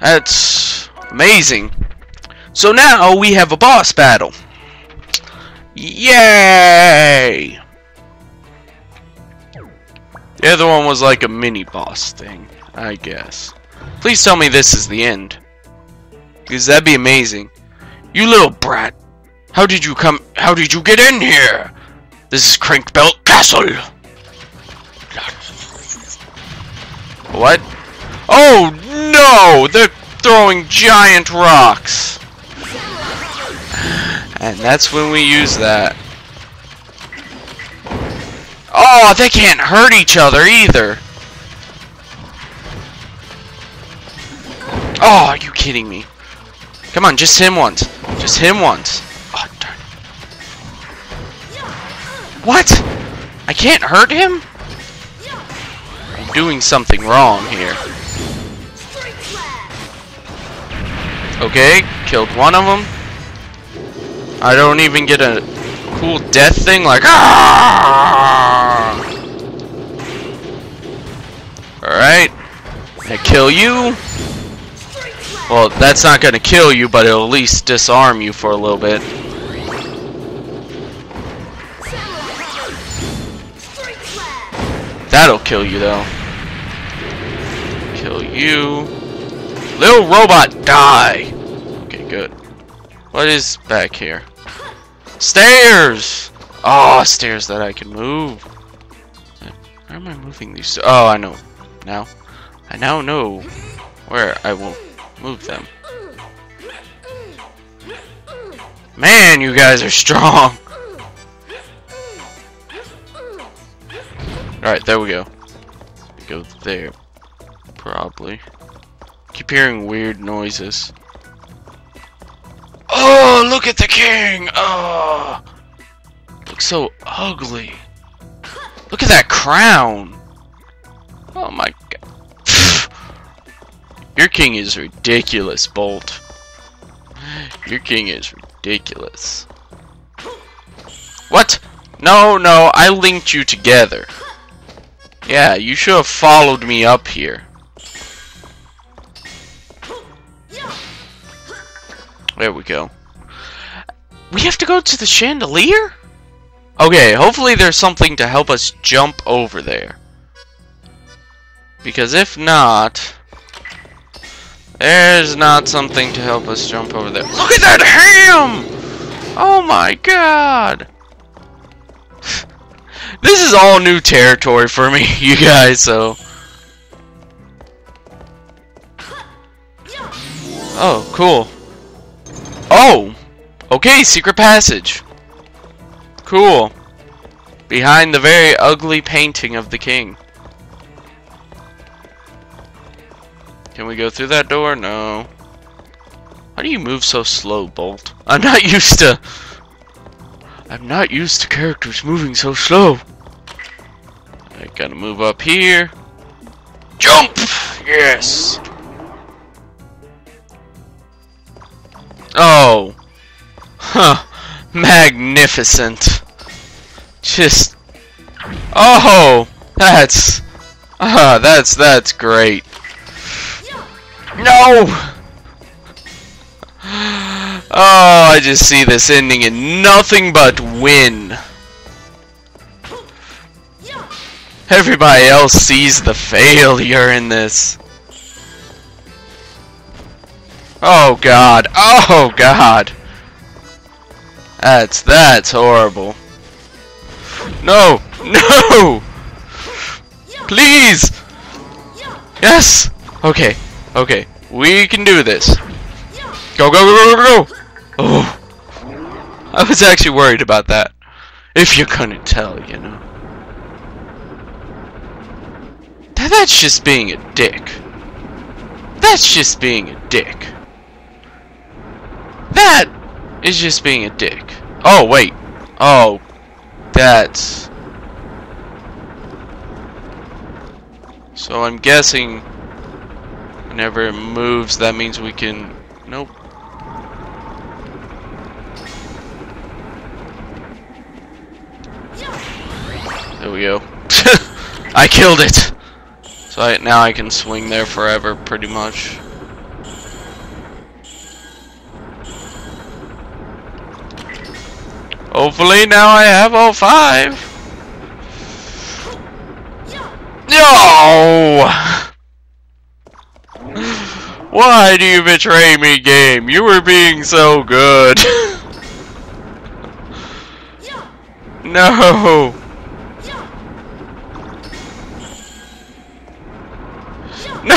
That's amazing. So now we have a boss battle. Yay! The other one was like a mini boss thing, I guess. Please tell me this is the end. Because that'd be amazing. You little brat. How did you come how did you get in here? This is Crankbelt Castle. What? Oh no! They're throwing giant rocks. And that's when we use that. Oh, they can't hurt each other either. Oh, are you kidding me? Come on, just him once. Just him once. Oh, darn. What? I can't hurt him? I'm doing something wrong here. Okay, killed one of them. I don't even get a cool death thing like ah! Alright. I kill you. Well, that's not gonna kill you, but it'll at least disarm you for a little bit. That'll kill you though. Kill you. Little robot, die! Okay, good. What is back here? Stairs! Oh, stairs that I can move. Where am I moving these? Oh, I know. Now. I now know where I will move them. Man, you guys are strong! Alright, there we go. Go there. Probably. Keep hearing weird noises. Oh, look at the king! Oh! Looks so ugly. Look at that crown! Oh my god. Your king is ridiculous, Bolt. Your king is ridiculous. What? No, no, I linked you together. Yeah, you should have followed me up here. There we go. We have to go to the chandelier? Okay, hopefully there's something to help us jump over there. Because if not... There's not something to help us jump over there. Look at that ham! Oh my god! This is all new territory for me, you guys, so... Oh, cool. Oh! Okay, secret passage. Cool. Behind the very ugly painting of the king. Can we go through that door? No. How do you move so slow, Bolt? I'm not used to... I'm not used to characters moving so slow. I gotta move up here. Jump! Yes! Oh. Huh. Magnificent. Just. Oh! That's. Ah, uh, that's, that's great. No! Oh, I just see this ending in nothing but win. Everybody else sees the failure in this. Oh god. Oh god. That's that's horrible. No! No! Please! Yes! Okay. Okay. We can do this. Go, go, go, go, go! Oh. I was actually worried about that. If you couldn't tell, you know. That's just being a dick. That's just being a dick. That is just being a dick. Oh, wait. Oh, that's... So I'm guessing whenever it moves, that means we can... Nope. There we go. I killed it! So I, now I can swing there forever, pretty much. Hopefully now I have all five. No! Why do you betray me, game? You were being so good. no! No!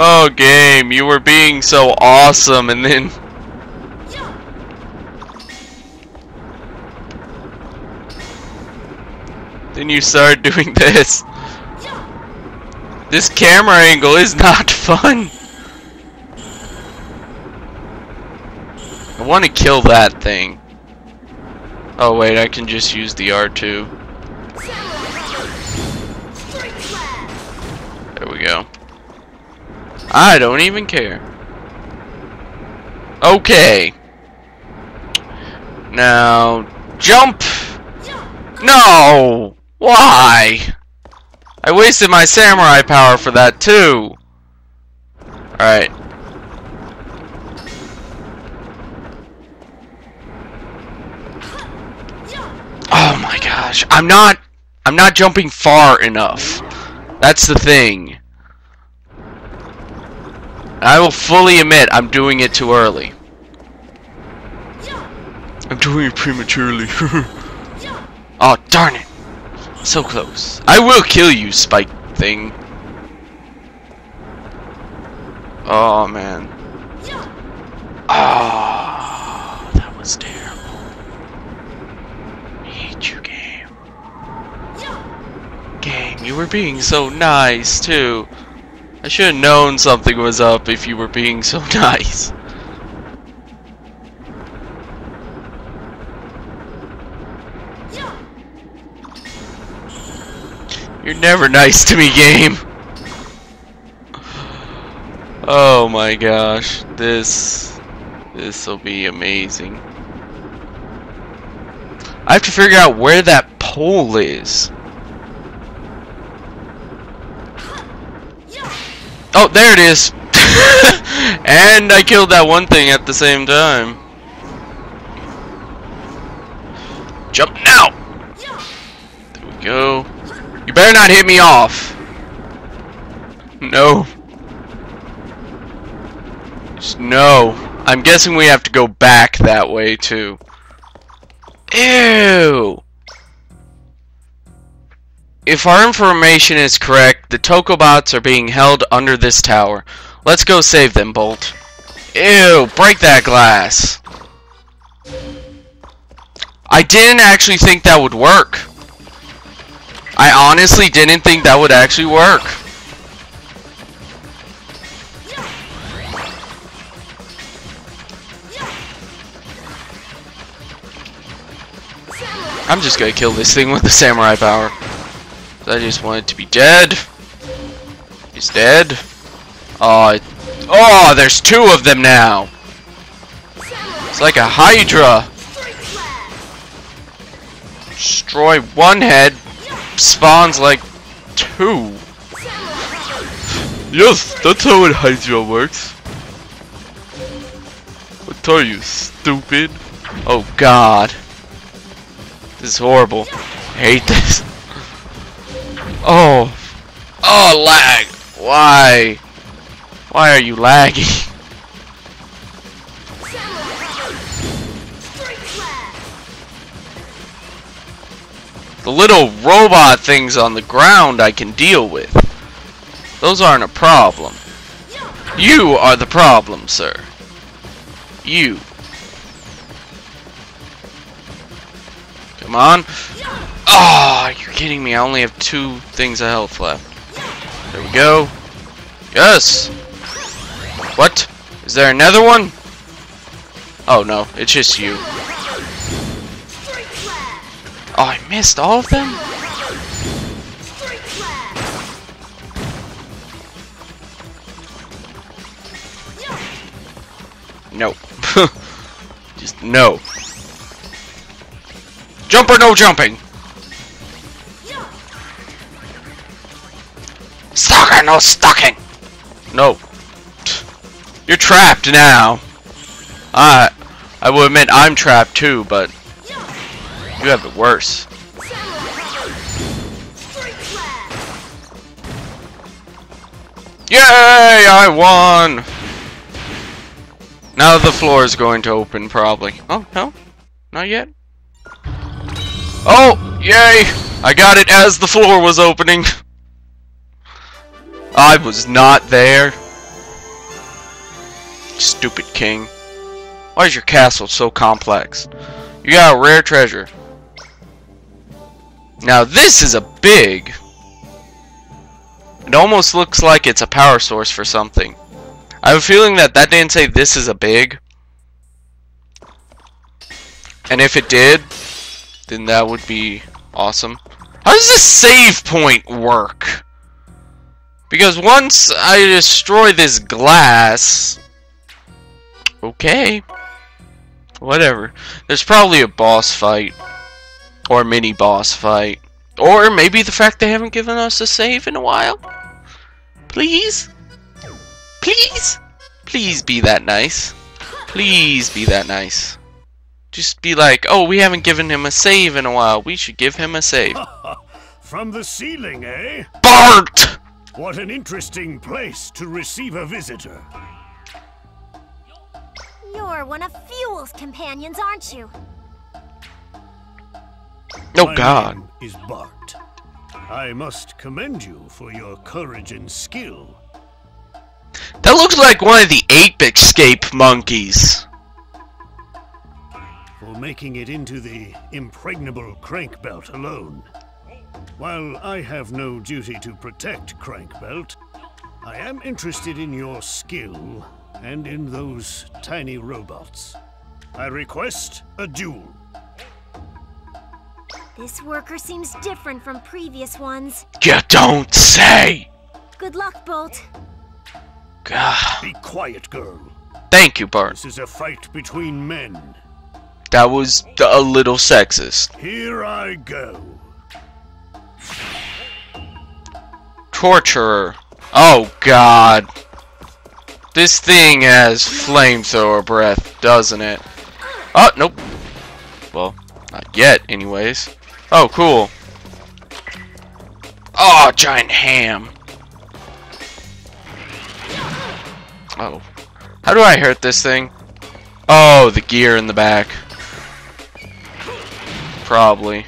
Oh, game, you were being so awesome, and then... Then you start doing this. This camera angle is not fun. I want to kill that thing. Oh wait, I can just use the R2. There we go. I don't even care. Okay. Now, jump! No! Why? I wasted my samurai power for that too. Alright. Oh my gosh. I'm not I'm not jumping far enough. That's the thing. I will fully admit I'm doing it too early. I'm doing it prematurely. oh, darn it. So close. I will kill you, spike thing. Oh, man. Oh, that was terrible. I hate you, game. Game, you were being so nice, too. I should have known something was up if you were being so nice. You're never nice to me, game. Oh my gosh, this this will be amazing. I have to figure out where that pole is. Oh, there it is. and I killed that one thing at the same time. Jump now. There we go. Better not hit me off. No. Just no. I'm guessing we have to go back that way too. Ew. If our information is correct, the Tokobots are being held under this tower. Let's go save them, Bolt. Ew, break that glass. I didn't actually think that would work. I honestly didn't think that would actually work. I'm just gonna kill this thing with the samurai power. I just want it to be dead. He's dead. Oh, oh, there's two of them now. It's like a hydra. Destroy one head, spawns like two. Yes, that's how a Hydra works. What are you, stupid? Oh god. This is horrible. I hate this. Oh. Oh, lag. Why? Why are you lagging? The little robot things on the ground I can deal with. Those aren't a problem. You are the problem, sir. You. Come on. Oh, you're kidding me. I only have two things of health left. There we go. Yes! What? Is there another one? Oh no, it's just you. Oh, I missed all of them? No. Just no. Jump or no jumping? Stalker, no stalking! No. You're trapped now. Uh, I will admit I'm trapped too, but you have it worse. Yay! I won! Now the floor is going to open, probably. Oh, no? Not yet? Oh! Yay! I got it as the floor was opening. I was not there. Stupid king. Why is your castle so complex? You got a rare treasure. Now this is a big... It almost looks like it's a power source for something. I have a feeling that that didn't say this is a big. And if it did, then that would be awesome. How does this save point work? Because once I destroy this glass... Okay. Whatever. There's probably a boss fight. Or mini boss fight. Or maybe the fact they haven't given us a save in a while. Please? Please? Please be that nice. Please be that nice. Just be like, oh, we haven't given him a save in a while. We should give him a save. From the ceiling, eh? Bart! What an interesting place to receive a visitor. You're one of Fuel's companions, aren't you? Oh My god. is Bart. I must commend you for your courage and skill. That looks like one of the ape escape monkeys. for making it into the impregnable Crankbelt alone. While I have no duty to protect Crankbelt, I am interested in your skill and in those tiny robots. I request a duel. This worker seems different from previous ones. You don't say! Good luck, Bolt. God. Be quiet, girl. Thank you, Bart. This is a fight between men. That was a little sexist. Here I go. Torturer. Oh god. This thing has flamethrower breath, doesn't it? Oh, nope. Well, not yet, anyways. Oh, cool. Oh, giant ham. Oh. How do I hurt this thing? Oh, the gear in the back. Probably.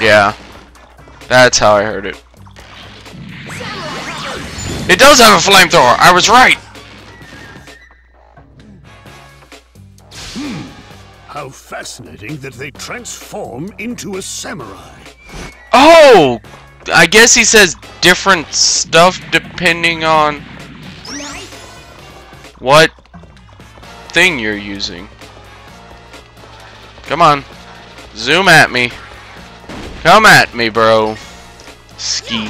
Yeah. That's how I heard it. It does have a flamethrower! I was right! How fascinating that they transform into a samurai. Oh! I guess he says different stuff depending on what thing you're using. Come on. Zoom at me. Come at me, bro. Ski.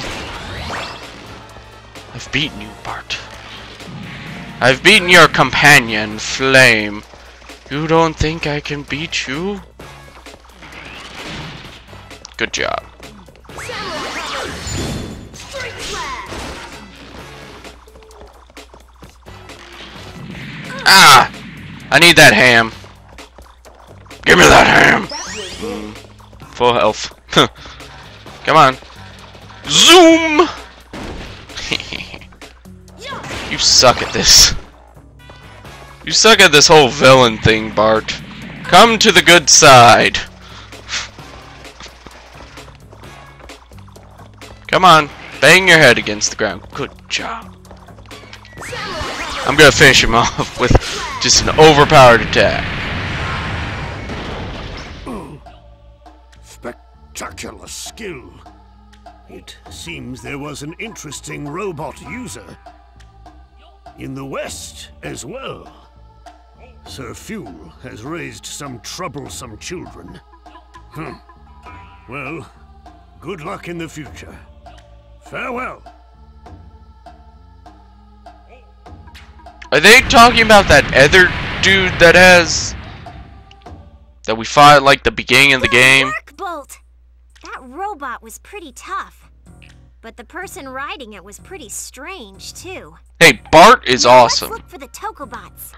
I've beaten you, Bart. I've beaten your companion, Flame. You don't think I can beat you? Good job. Ah! I need that ham. Give me that ham! Mm, full health. Come on. Zoom! you suck at this. You suck at this whole villain thing, Bart. Come to the good side. Come on. Bang your head against the ground. Good job. I'm gonna finish him off with just an overpowered attack. Spectacular skill. It seems there was an interesting robot user. In the West as well. Sir Fuel has raised some troublesome children. Hmm. Well, good luck in the future. Farewell. Are they talking about that other dude that has... That we fought like the beginning of the game? work, Bolt. That robot was pretty tough. But the person riding it was pretty strange, too. Hey, Bart is Now awesome. Let's look for the Tokobots.